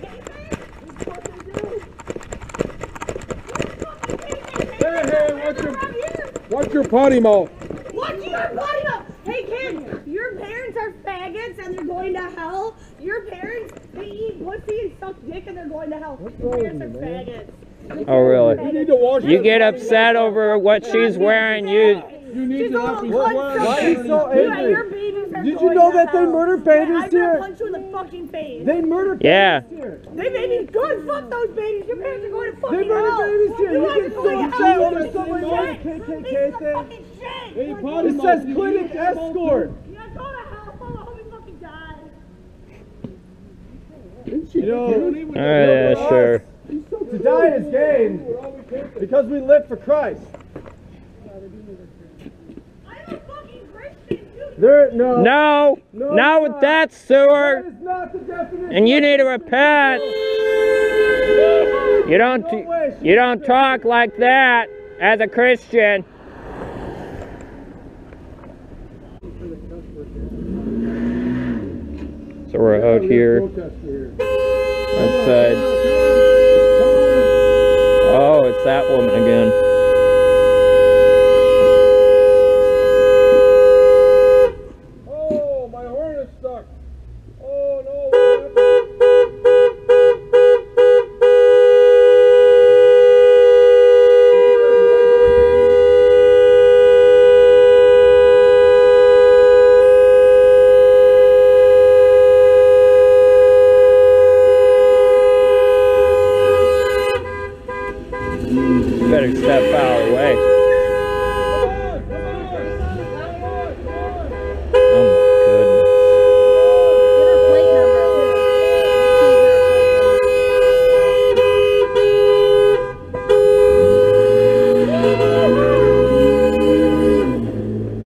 Hey, hey, watch your, watch your potty mouth. Watch your potty mouth. Hey kid, your parents are faggots and they're going to hell. Your parents they eat pussy and suck dick and they're going to hell. Your parents are with you, man? faggots. Oh, really? You need to wash You get upset over what she's wearing. You You need She's to a not be little swearing. cunt Why are you so angry? your babies are Did you know to that they hell. murder Yeah, babies I'm gonna here? punch you in the fucking face. They murder Yeah. babies here. They babies good. Fuck those babies. Your parents are going to fucking hell. They murder hell. babies here. You You guys get so upset hell. when This is someone shit. does a This KKK is thing. fucking shit. Hey, You're It says clinic need to come out escort. Yeah, go to hell. Full of homies fucking die. You know- don't Oh, yeah, sure. To die is gain because we live for Christ. I'm a fucking Christian. You There, no. No, No, not with not. that That sewer. is not the definition. And you need to repent. You don't. No You don't talk like that as a Christian. So we're out here outside. Oh, it's that woman again. Better step out of the way.